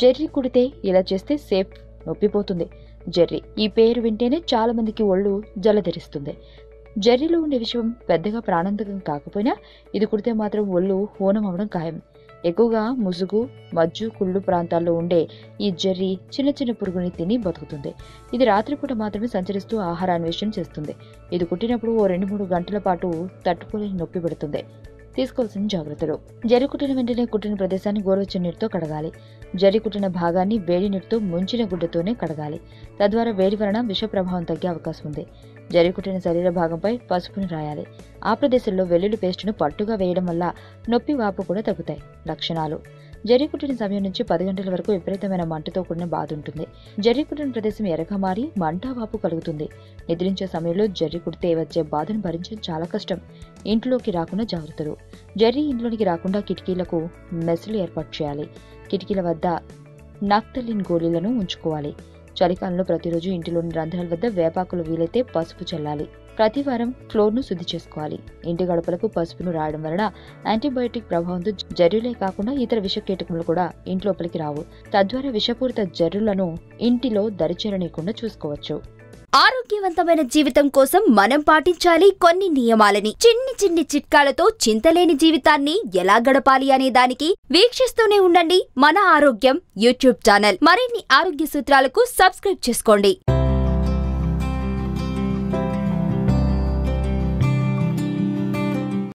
Jerry కుడితే ఇలా చేస్తే సేఫ్ నొప్పిపోతుంది. జెర్రీ ఈ పేరు వింటేనే చాలా మందికి ఒళ్ళు జలధరిస్తుంది. జెర్రీలో ఉండే విషయం పెద్దగా ప్రాణాంతకం కాకపోయినా ఇది కుడితే మాత్రం ఒళ్ళు హోనం అవడం ఖాయం. ఎక్కువగా ముసుగు మజ్జు కుళ్ళు ప్రాంతాల్లో ఉండే ఈ జెర్రీ చిన్న చిన్న పురుగుని తిని బతుకుతుంది. ఇది రాత్రిపూట మాత్రమే సంచరిస్తూ ఆహార అన్వేషణ చేస్తుంది. ఇది కుట్టినప్పుడు ఓ రెండు మూడు గంటల పాటు తట్టుకోలేని నొప్పి పెడుతుంది. తీసుకోవాల్సిన జాగ్రత్తలు. జరి కుట్టిన వెంటనే కుట్టిన ప్రదేశాన్ని గోరువెచ్చని నీటితో కడగాలి. జరి కుట్టిన భాగాన్ని వేడి నీటితో ముంచిన గుడ్డతోనే కడగాలి. తద్వారా వేడి వలన విష ప్రభావం తగ్గే అవకాశం ఉంది. జరి కుట్టిన శరీర భాగంపై పసుపుని రాయాలి. ఆ ప్రదేశంలో వెల్లుల్లి పేస్టును పట్టుగా వేయడం వల్ల నొప్పి వాపు కూడా తగ్గుతాయి. లక్షణాలు. జరి కుట్టిన సమయం నుంచి పది గంటల వరకు విపరీతమైన మంటతో కూడిన బాధ ఉంటుంది. జరి కుట్టిన ప్రదేశం ఎర్రగా మారి మంట వాపు కలుగుతుంది. నిద్రించే సమయంలో జర్రి కుడితే వచ్చే బాధను భరించడం చాలా కష్టం. ఇంట్లోకి రాకుండా జాగ్రత్తలు. జర్రీ ఇంట్లోనికి రాకుండా కిటికీలకు మెస్సులు ఏర్పాటు చేయాలి. కిటికీల వద్ద నక్తలిన్ గోళీలను ఉంచుకోవాలి. చలికాలంలో ప్రతిరోజు ఇంటిలోని రంధ్రాల వద్ద వేపాకులు వీలైతే పసుపు చల్లాలి. ప్రతి వారం ఫ్లోర్ను శుద్ధి చేసుకోవాలి. ఇంటి గడపలకు పసుపును రాయడం వలన యాంటీబయోటిక్ ప్రభావంతో జర్రులే కాకుండా ఇతర విష కీటకములు కూడా ఇంట్లోపలికి రావు. తద్వారా విషపూరిత జర్రులను ఇంటిలో దరిచేరనీయకుండా చూసుకోవచ్చు. ఆరోగ్యవంతమైన జీవితం కోసం మనం పాటించాలి కొన్ని నియమాలని. చిన్ని చిన్ని చిట్కాలతో చింతలేని జీవితాన్ని ఎలా గడపాలి అనే దానికి వీక్షిస్తూనే ఉండండి మన ఆరోగ్యం యూట్యూబ్ ఛానల్. మరిన్ని ఆరోగ్య సూత్రాలకు సబ్స్క్రైబ్ చేసుకోండి.